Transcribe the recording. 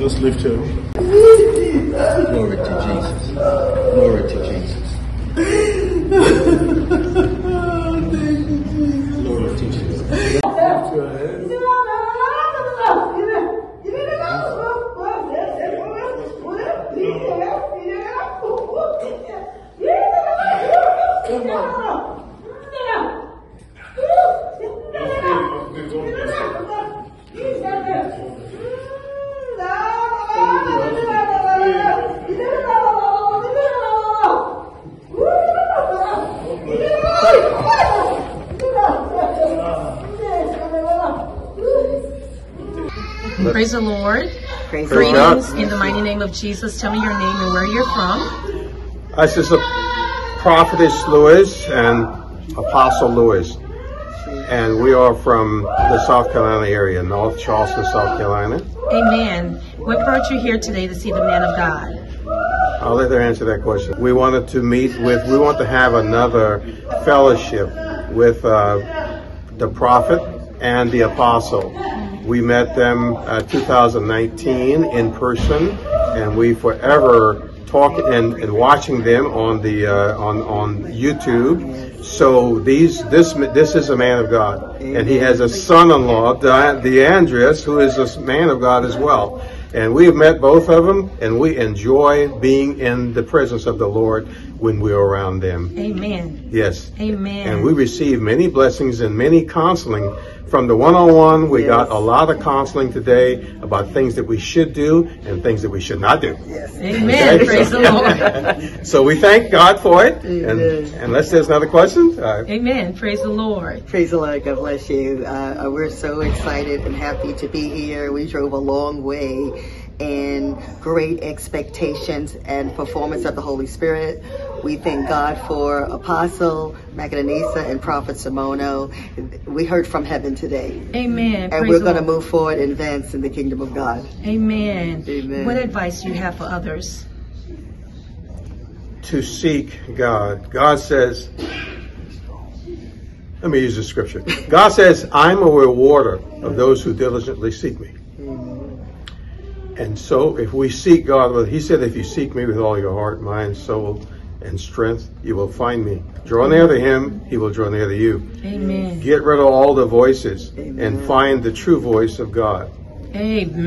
Let's lift her. Glory to Jesus. Glory to Jesus. Glory to Jesus. Lift her head. Praise the Lord. Praise the Greetings in the mighty name of Jesus. Tell me your name and where you're from. This is a prophetess Lewis and Apostle Lewis. And we are from the South Carolina area, North Charleston, South Carolina. Amen. What brought you here today to see the man of God? I'll let her answer that question. We wanted to meet with, we want to have another fellowship with uh, the prophet and the apostle. We met them uh, 2019 in person, and we forever talk and, and watching them on the uh, on on YouTube. So these this this is a man of God, and he has a son-in-law, Di- DeAndreas, who is a man of God as well. And we have met both of them, and we enjoy being in the presence of the Lord when we're around them. Amen. Yes. Amen. And we receive many blessings and many counseling from the one-on-one. We got a lot of counseling today about things that we should do and things that we should not do. Yes. Amen. Okay, Praise so- the Lord. So we thank God for it. And unless there's another question, uh, Amen. Praise the Lord. Praise the Lord. God bless you. Uh, we're so excited and happy to be here. We drove a long way and great expectations and performance of the Holy Spirit. We thank God for Apostle Makananisa and Prophet Semono. We heard from heaven today. Amen. And Praise we're going to move forward and advance in the kingdom of God. Amen. Amen. What advice do you have for others? to seek God. God says, let me use the scripture. God says, I'm a rewarder of those who diligently seek me. And so if we seek God, well, he said, if you seek me with all your heart, mind, soul, and strength, you will find me. Draw near to him, he will draw near to you. Amen. Get rid of all the voices Amen. and find the true voice of God. Amen.